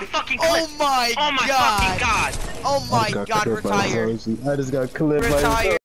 got fucking oh clipped. Oh my god. Oh my god. fucking god. Oh my god, retire. I just got clipped retire. by